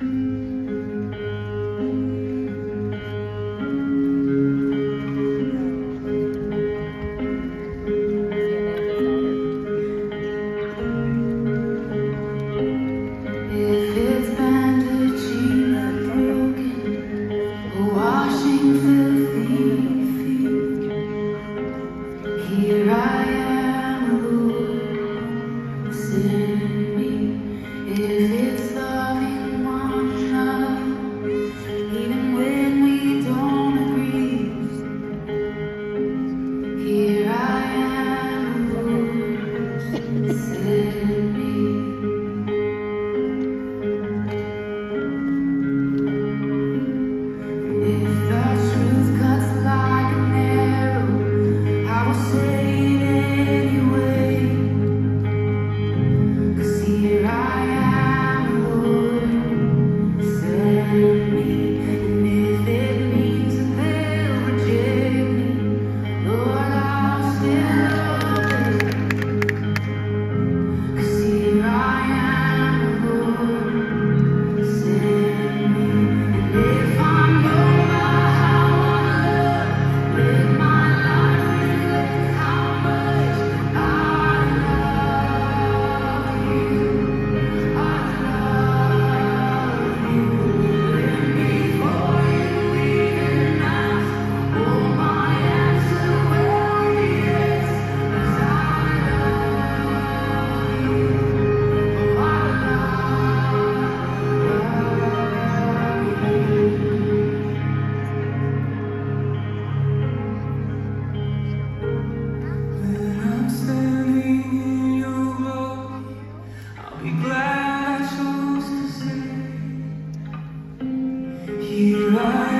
If glass to say, Here I am.